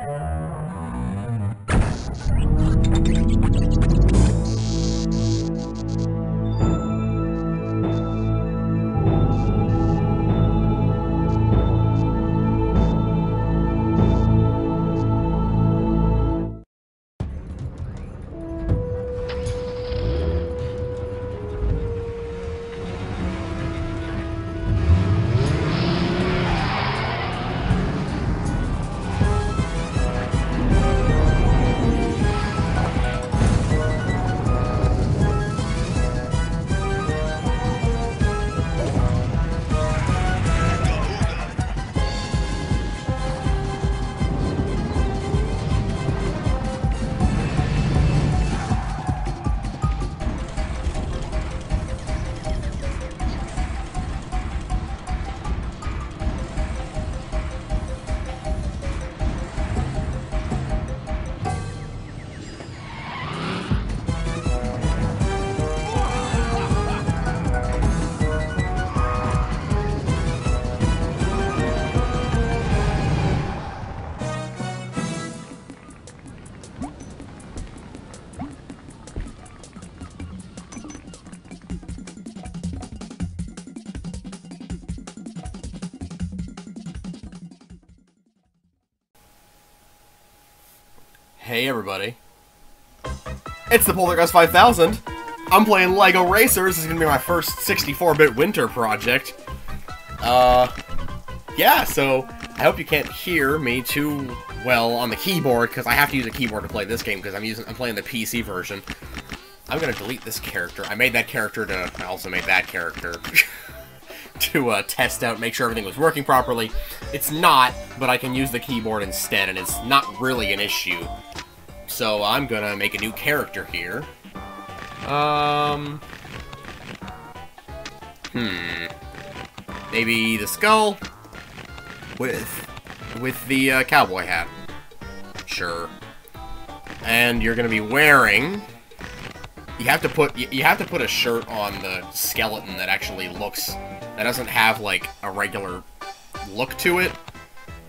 you Hey everybody. It's the Poltergust 5000. I'm playing LEGO Racers. This is gonna be my first 64-bit winter project. Uh, yeah, so I hope you can't hear me too well on the keyboard, because I have to use a keyboard to play this game, because I'm using I'm playing the PC version. I'm gonna delete this character. I made that character to... I also made that character. to uh, test out, make sure everything was working properly. It's not, but I can use the keyboard instead, and it's not really an issue. So I'm gonna make a new character here. Um... Hmm... Maybe the skull? With... with the uh, cowboy hat. Sure. And you're gonna be wearing... You have to put you have to put a shirt on the skeleton that actually looks that doesn't have like a regular look to it.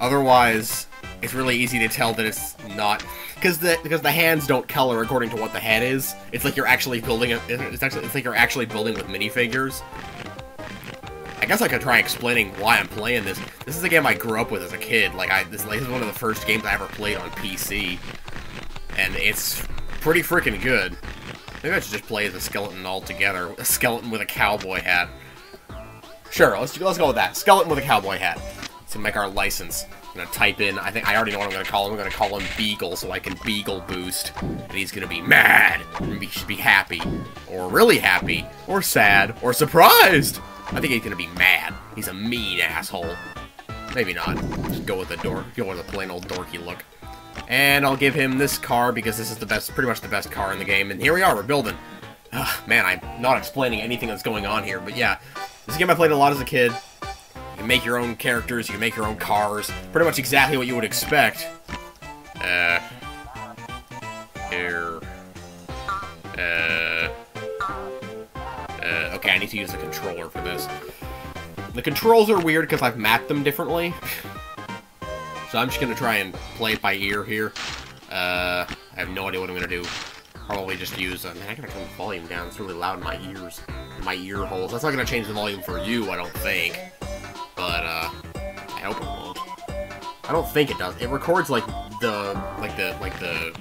Otherwise, it's really easy to tell that it's not because the because the hands don't color according to what the head is. It's like you're actually building a, it's actually it's like you're actually building with minifigures. I guess I could try explaining why I'm playing this. This is a game I grew up with as a kid. Like I this, like, this is one of the first games I ever played on PC, and it's pretty freaking good. Maybe I should just play as a skeleton altogether. A skeleton with a cowboy hat. Sure, let's, let's go with that. Skeleton with a cowboy hat. To make our license. I'm gonna type in, I think, I already know what I'm gonna call him. I'm gonna call him Beagle, so I can Beagle boost. And he's gonna be mad, he should be happy, or really happy, or sad, or surprised! I think he's gonna be mad. He's a mean asshole. Maybe not. Just go with the dork, go with the plain old dorky look. And I'll give him this car because this is the best, pretty much the best car in the game. And here we are, we're building. Ugh, man, I'm not explaining anything that's going on here, but yeah. This game I played a lot as a kid. You can make your own characters, you can make your own cars. Pretty much exactly what you would expect. Uh... Here... Uh... Uh, okay, I need to use the controller for this. The controls are weird because I've mapped them differently. So I'm just going to try and play it by ear here. Uh, I have no idea what I'm going to do. Probably just use... Uh, man, I gotta turn the volume down. It's really loud in my ears. My ear holes. That's not to change the volume for you, I don't think. But, uh, I hope it won't. I don't think it does. It records, like, the... Like, the... Like, the...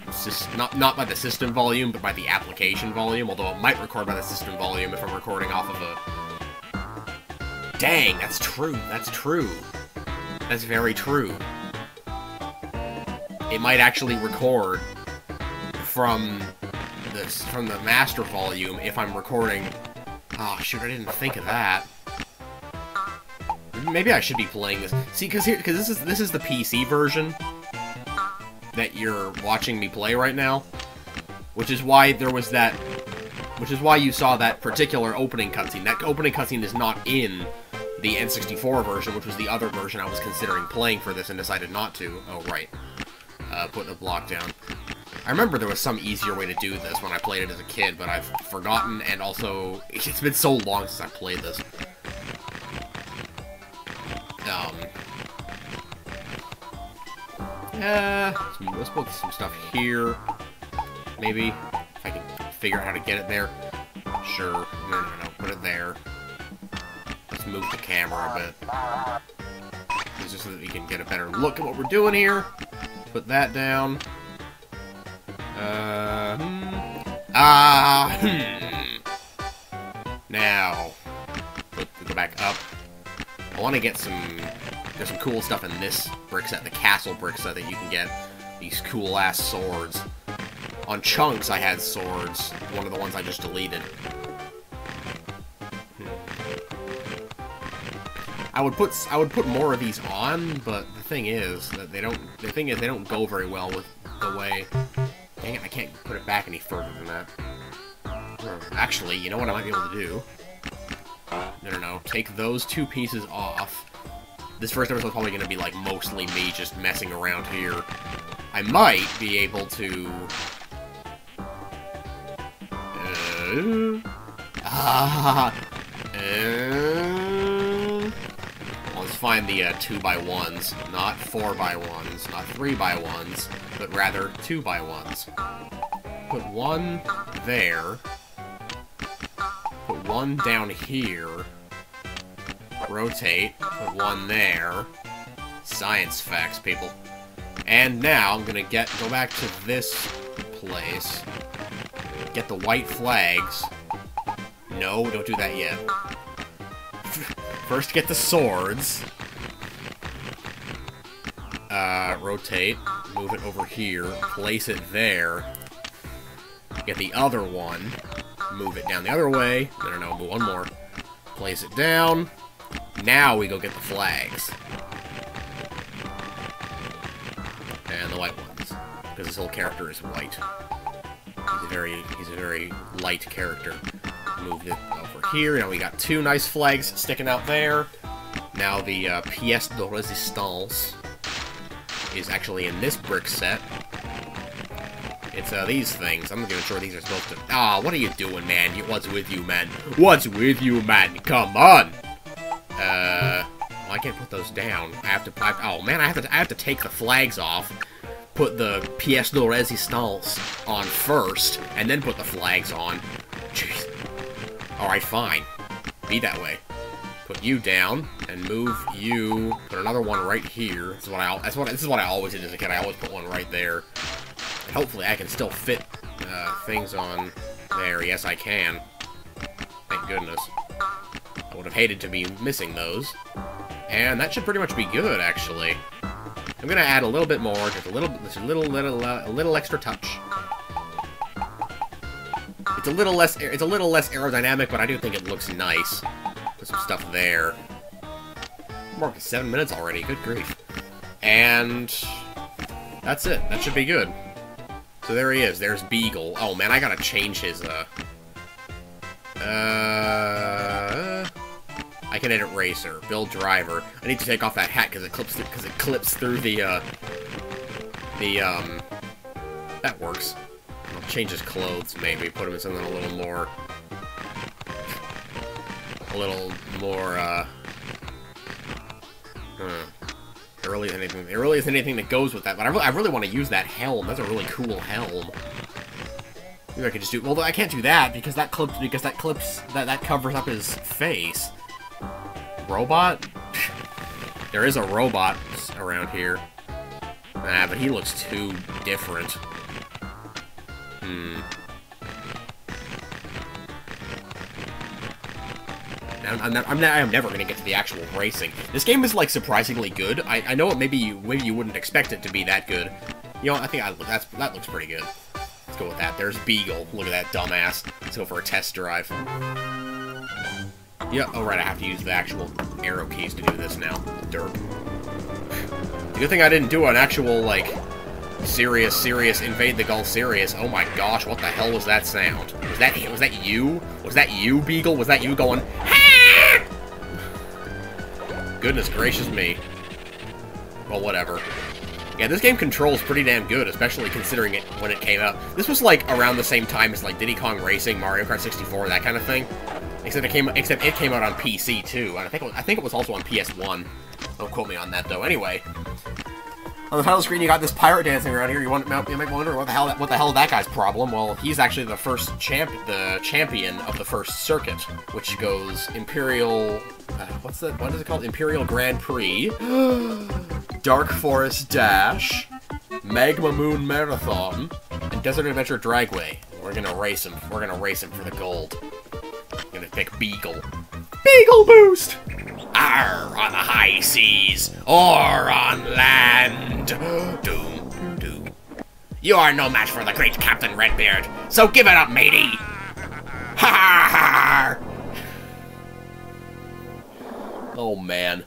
Not, not by the system volume, but by the application volume. Although it might record by the system volume if I'm recording off of a... Dang, that's true. That's true. That's very true it might actually record from this from the master volume if I'm recording. Oh shoot, I didn't think of that. Maybe I should be playing this. See, because here, because this is this is the PC version that you're watching me play right now, which is why there was that, which is why you saw that particular opening cutscene. That opening cutscene is not in the N64 version, which was the other version I was considering playing for this and decided not to. Oh, right uh, putting a block down. I remember there was some easier way to do this when I played it as a kid, but I've forgotten, and also, it's been so long since I played this. Um... Yeah, let's put some stuff here. Maybe, if I can figure out how to get it there. Sure, no, no, no, put it there. Let's move the camera a bit. Just so that we can get a better look at what we're doing here put that down. Uh, hmm. Ah, hmm. Now, go back up. I want to get some, there's some cool stuff in this brick set, the castle brick set that you can get. These cool-ass swords. On Chunks, I had swords. One of the ones I just deleted. I would put I would put more of these on, but the thing is that they don't. The thing is they don't go very well with the way. Dang it! I can't put it back any further than that. Actually, you know what I might be able to do? No, no, no. Take those two pieces off. This first episode is probably going to be like mostly me just messing around here. I might be able to. Uh, ah. Uh, find the uh, 2x1s, not 4x1s, not 3x1s, but rather 2x1s. Put one there, put one down here, rotate, put one there, science facts, people, And now I'm gonna get go back to this place. Get the white flags. No, don't do that yet. First get the swords. Uh, rotate. Move it over here. Place it there. Get the other one. Move it down the other way. No, no, no, one more. Place it down. Now we go get the flags. And the white ones. Because this whole character is white. He's a very, he's a very light character. Moved it over here. Now we got two nice flags sticking out there. Now the uh, pièce de résistance is actually in this brick set. It's uh, these things. I'm not even sure these are supposed to... Ah, what are you doing, man? What's with you, man? What's with you, man? Come on! Uh... Well, I can't put those down. I have to... I, oh, man, I have to I have to take the flags off. Put the pièce de résistance on first, and then put the flags on. Alright, fine. Be that way. Put you down, and move you. Put another one right here. This is what I. That's what. This is what I always did as a kid. I always put one right there. And hopefully, I can still fit uh, things on there. Yes, I can. Thank goodness. I would have hated to be missing those. And that should pretty much be good, actually. I'm gonna add a little bit more, just a little, just a little, little, uh, a little extra touch. It's a little less, it's a little less aerodynamic, but I do think it looks nice. Put some stuff there. Than seven minutes already. Good grief. And that's it. That should be good. So there he is. There's Beagle. Oh man, I gotta change his. Uh. Uh. I can edit racer, build driver. I need to take off that hat because it clips because it clips through the uh, the um. That works. Change his clothes maybe, put him in something a little more, a little more. uh... Hmm. There really isn't anything. There really isn't anything that goes with that. But I really, I really want to use that helm. That's a really cool helm. Maybe I could just do. Well, I can't do that because that clips because that clips that that covers up his face robot? there is a robot around here. Ah, but he looks too different. Hmm. I'm, I'm, I'm, never going to get to the actual racing. This game is, like, surprisingly good. I, I know it maybe you, maybe you wouldn't expect it to be that good. You know, I think I, that's, that looks pretty good. Let's go with that. There's Beagle. Look at that dumbass. Let's go for a test drive. Yeah, oh right, I have to use the actual arrow keys to do this now. Derp. The good thing I didn't do an actual, like, serious, serious invade the Gulf serious. Oh my gosh, what the hell was that sound? Was that was that you? Was that you, Beagle? Was that you going, ha! Goodness gracious me. Well, whatever. Yeah, this game controls pretty damn good, especially considering it when it came out. This was like around the same time as like Diddy Kong Racing, Mario Kart 64, that kind of thing. Except it came, except it came out on PC too, and I think it was, I think it was also on PS1. Don't quote me on that though. Anyway, on the title screen, you got this pirate dancing around here. You, want, you might wonder what the hell what the hell that guy's problem. Well, he's actually the first champ, the champion of the first circuit, which goes Imperial. Uh, what's that? What is it called? Imperial Grand Prix, Dark Forest Dash, Magma Moon Marathon, and Desert Adventure Dragway. We're gonna race him. We're gonna race him for the gold. I'm gonna pick Beagle. Beagle Boost! On the high seas, or on land. Doom, doom. You are no match for the great Captain Redbeard, so give it up, matey! Ha ha ha! Oh man.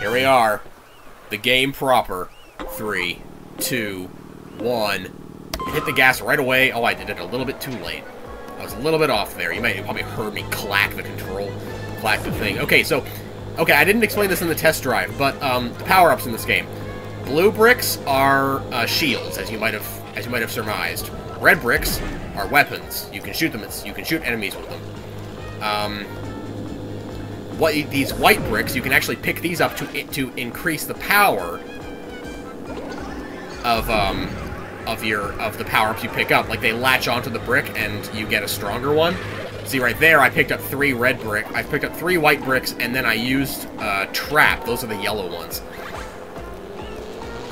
Here we are. The game proper. Three, two, one. Hit the gas right away. Oh, I did it a little bit too late. I was a little bit off there. You might have probably heard me clack the control, the thing. Okay, so, okay, I didn't explain this in the test drive, but um, the power-ups in this game. Blue bricks are uh, shields, as you might have as you might have surmised. Red bricks are weapons. You can shoot them. It's, You can shoot enemies with them. Um, what these white bricks, you can actually pick these up to to increase the power of um, of your of the power-ups you pick up. Like, they latch onto the brick, and you get a stronger one. See right there, I picked up three red brick. I picked up three white bricks, and then I used uh, trap. Those are the yellow ones.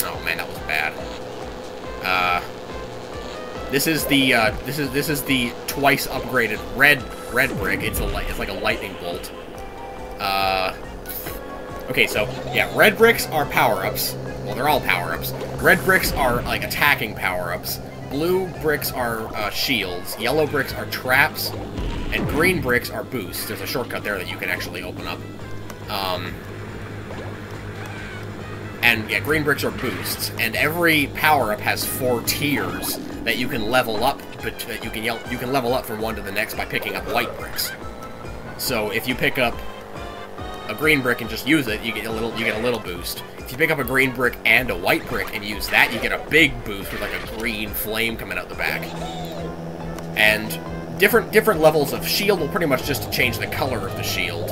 Oh man, that was bad. Uh, this is the uh, this is this is the twice upgraded red red brick. It's a it's like a lightning bolt. Uh, okay, so yeah, red bricks are power ups. Well, they're all power ups. Red bricks are like attacking power ups. Blue bricks are uh, shields. Yellow bricks are traps and green bricks are boosts. There's a shortcut there that you can actually open up. Um, and yeah, green bricks are boosts, and every power-up has four tiers that you can level up, but you can yell, you can level up from one to the next by picking up white bricks. So if you pick up a green brick and just use it, you get a little you get a little boost. If you pick up a green brick and a white brick and use that, you get a big boost with like a green flame coming out the back. And different different levels of shield will pretty much just change the color of the shield.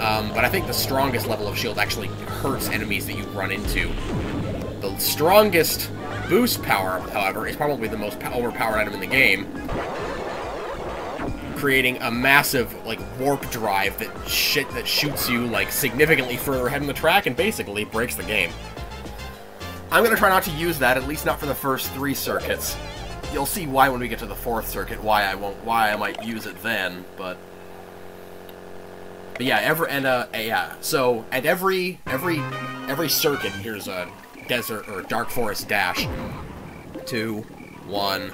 Um, but I think the strongest level of shield actually hurts enemies that you run into. The strongest boost power, however, is probably the most overpowered item in the game. Creating a massive, like, warp drive that shit that shoots you, like, significantly further ahead in the track and basically breaks the game. I'm gonna try not to use that, at least not for the first three circuits. You'll see why when we get to the fourth circuit, why I won't, why I might use it then, but but yeah, every and uh yeah. So at every every every circuit, here's a desert or dark forest dash. Two, one.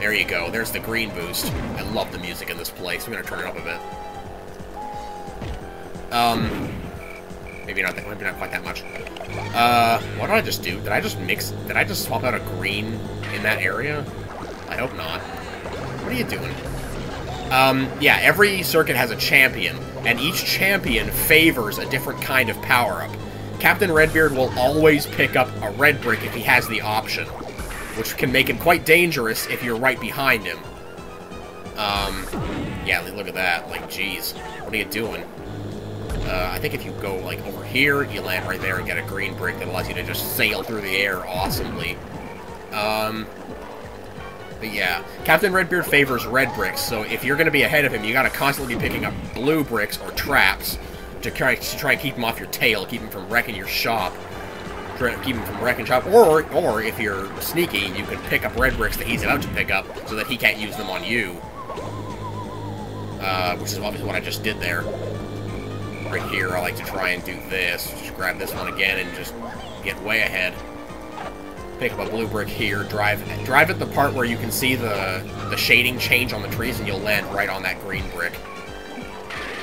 There you go. There's the green boost. I love the music in this place. I'm gonna turn it up a bit. Um, maybe not. That, maybe not quite that much. Uh, what did I just do? Did I just mix? Did I just swap out a green in that area? I hope not. What are you doing? Um, yeah, every circuit has a champion, and each champion favors a different kind of power-up. Captain Redbeard will always pick up a red brick if he has the option, which can make him quite dangerous if you're right behind him. Um, yeah, look at that. Like, jeez, what are you doing? Uh, I think if you go, like, over here, you land right there and get a green brick that allows you to just sail through the air awesomely. Um, but yeah, Captain Redbeard favors red bricks, so if you're going to be ahead of him, you got to constantly be picking up blue bricks or traps to try to try and keep him off your tail, keep him from wrecking your shop, keep him from wrecking shop. Or or if you're sneaky, you can pick up red bricks that he's about to pick up, so that he can't use them on you. Uh, which is obviously what I just did there. Right here, I like to try and do this. Just grab this one again and just get way ahead pick up a blue brick here, drive drive at the part where you can see the, the shading change on the trees, and you'll land right on that green brick.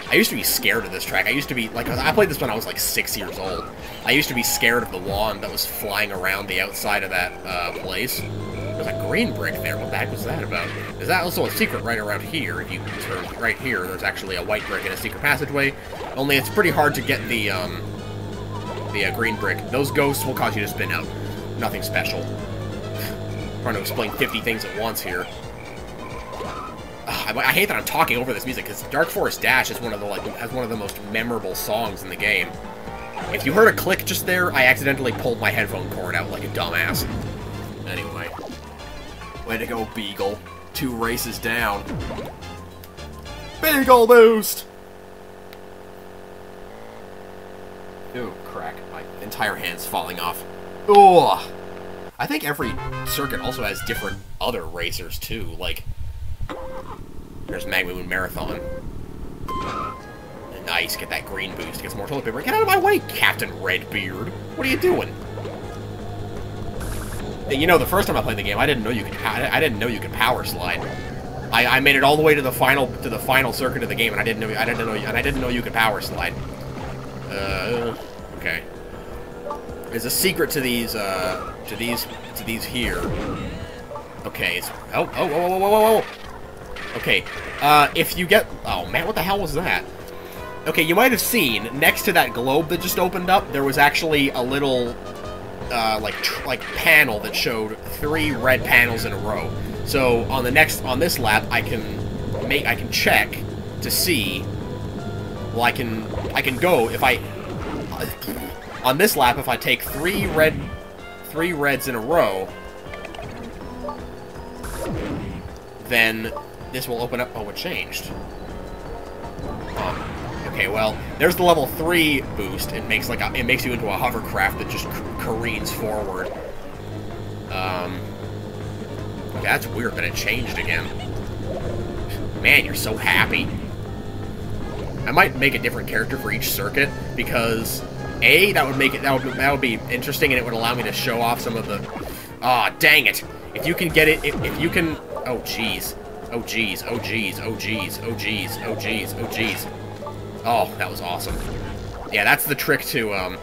I used to be scared of this track. I used to be, like, I played this when I was, like, six years old. I used to be scared of the wand that was flying around the outside of that uh, place. There's a green brick there. What the heck was that about? Is that also a secret right around here? If you turn right here, there's actually a white brick and a secret passageway. Only it's pretty hard to get the, um, the uh, green brick. Those ghosts will cause you to spin out nothing special. Trying to explain 50 things at once here. I, I, hate that I'm talking over this music because Dark Forest Dash is one of the like has one of the most memorable songs in the game. If you heard a click just there, I accidentally pulled my headphone cord out like a dumbass. Anyway, way to go, Beagle. Two races down. Beagle boost. Ooh, crack! My entire hand's falling off. Oh, I think every circuit also has different other racers too. Like, there's Magma Marathon. Nice, get that green boost. Get some more toilet paper. Get out of my way, Captain Redbeard. What are you doing? You know, the first time I played the game, I didn't know you could. I didn't know you could power slide. I, I made it all the way to the final to the final circuit of the game, and I didn't know I didn't know and I didn't know you could power slide. Uh, okay. There's a secret to these, uh, to these, to these here. Okay, it's, oh, oh, whoa, whoa, whoa, whoa, whoa. Okay, uh, if you get, oh man, what the hell was that? Okay, you might have seen, next to that globe that just opened up, there was actually a little, uh, like, like, panel that showed three red panels in a row. So, on the next, on this lap, I can make, I can check to see, well, I can, I can go, if I, on this lap, if I take three red, three reds in a row, then this will open up. Oh, it changed. Oh, okay, well, there's the level three boost. It makes like a, it makes you into a hovercraft that just careens forward. Um, that's weird that it changed again. Man, you're so happy. I might make a different character for each circuit, because A, that would make it, that would, that would be interesting, and it would allow me to show off some of the... Aw, oh, dang it! If you can get it, if, if you can... Oh, jeez. Oh, jeez. Oh, jeez. Oh, jeez. Oh, jeez. Oh, jeez. Oh, jeez. Oh, that was awesome. Yeah, that's the trick to, um...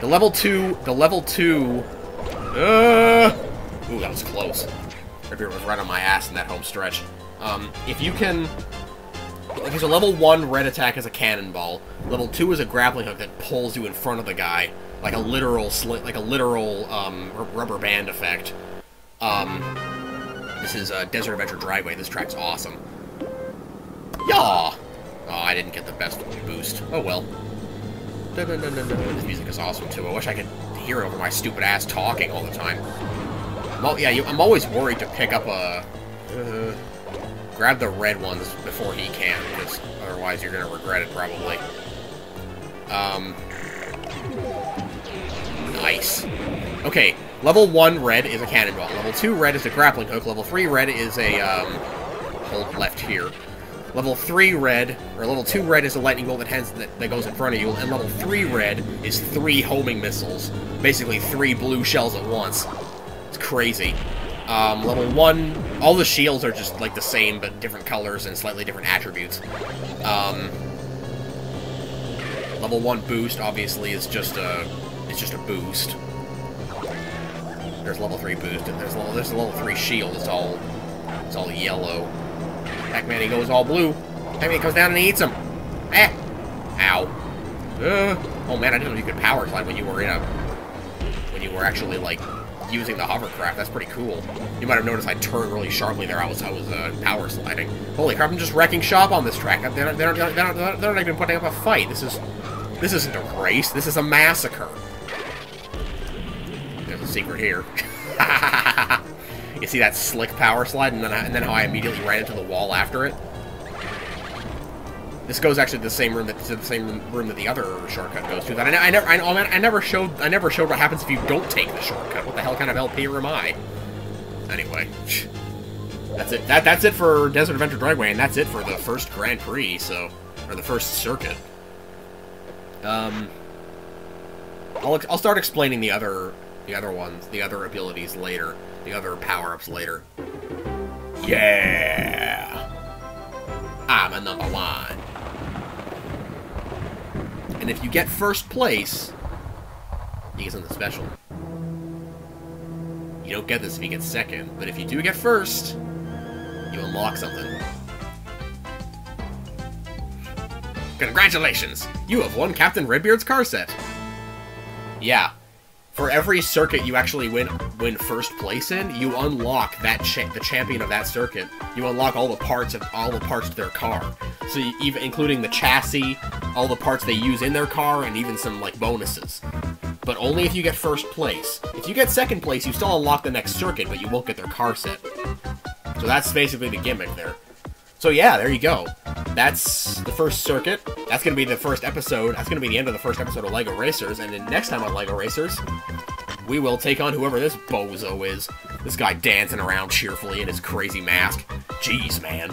The level 2... The level 2... Uh... Ooh, that was close. Rivier was right on my ass in that home stretch. Um, if you can Okay, so level 1 red attack is a cannonball. Level 2 is a grappling hook that pulls you in front of the guy. Like a literal slit, like a literal um, rubber band effect. Um, this is a Desert Adventure Dragway. This track's awesome. Yaw! Oh, I didn't get the best boost. Oh well. This music is awesome too. I wish I could hear over my stupid ass talking all the time. Well, yeah, you, I'm always worried to pick up a... Uh, Grab the red ones before he can, because otherwise you're going to regret it, probably. Um, nice. Okay, level 1 red is a cannonball. Level 2 red is a grappling hook. Level 3 red is a, um, hold left here. Level 3 red, or level 2 red is a lightning bolt that, that, that goes in front of you, and level 3 red is 3 homing missiles. Basically, 3 blue shells at once. It's crazy. Um, level 1, all the shields are just like the same, but different colors and slightly different attributes. Um, level 1 boost, obviously, is just a, it's just a boost. There's level 3 boost, and there's level, there's a level 3 shield, it's all, it's all yellow. Pac-Man, he goes all blue. Pac-Man comes down and he eats him. Eh! Ow. Uh, oh man, I didn't know you could power slide when you were in a, when you were actually, like, using the hovercraft. That's pretty cool. You might have noticed I turned really sharply there. I was I was uh, power sliding. Holy crap! I'm just wrecking shop on this track. They're not, they're, they're, they're not even putting up a fight. This is this isn't a race. This is a massacre. There's a secret here. you see that slick power slide, and then and then how I immediately ran into the wall after it. This goes actually to the same room that to the same room that the other shortcut goes to. That I, I never, I, I, never showed, I never showed what happens if you don't take the shortcut. What the hell kind of LP am I? Anyway, that's it. That that's it for Desert Adventure Dragway, and that's it for the first Grand Prix. So, or the first circuit. Um, I'll I'll start explaining the other the other ones, the other abilities later, the other power ups later. Yeah, I'm a number one. And if you get first place, you get something special. You don't get this if you get second, but if you do get first, you unlock something. Congratulations! You have won Captain Redbeard's car set! Yeah, for every circuit you actually win win first place in, you unlock that cha the champion of that circuit. You unlock all the parts of all the parts of their car. So you, even including the chassis, all the parts they use in their car, and even some like bonuses. But only if you get first place. If you get second place, you still unlock the next circuit, but you won't get their car set. So that's basically the gimmick there. So yeah, there you go. That's the first circuit. That's going to be the first episode. That's going to be the end of the first episode of LEGO Racers. And then next time on LEGO Racers, we will take on whoever this bozo is. This guy dancing around cheerfully in his crazy mask. Jeez, man.